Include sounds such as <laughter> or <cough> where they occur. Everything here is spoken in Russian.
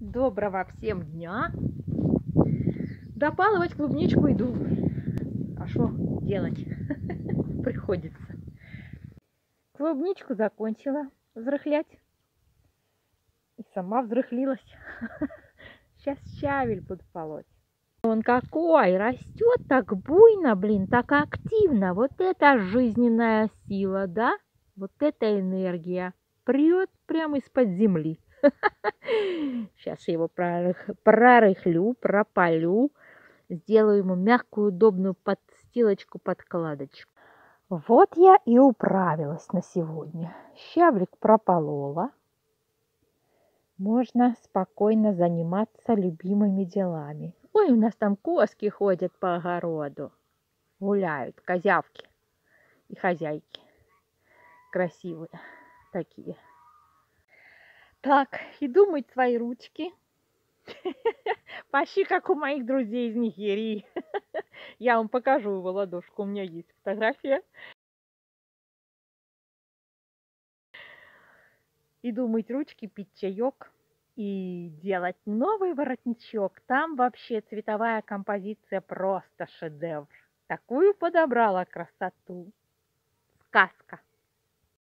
Доброго всем дня. Допалывать клубничку иду. А что делать? <laughs> Приходится. Клубничку закончила взрыхлять. И сама взрыхлилась. <laughs> Сейчас щавель буду полоть. Он какой, растет так буйно, блин, так активно. Вот это жизненная сила, да? Вот эта энергия прет прямо из-под земли. <laughs> Сейчас я его прорыхлю, пропалю, сделаю ему мягкую, удобную подстилочку, подкладочку. Вот я и управилась на сегодня. Щавлик прополола. Можно спокойно заниматься любимыми делами. Ой, у нас там коски ходят по огороду. Гуляют, козявки и хозяйки. Красивые такие. Так, иду мыть свои ручки. Почти как у моих друзей из Нигерии. Я вам покажу его ладошку. У меня есть фотография. Иду мыть ручки, пить чаек и делать новый воротничок. Там вообще цветовая композиция просто шедевр. Такую подобрала красоту. Сказка.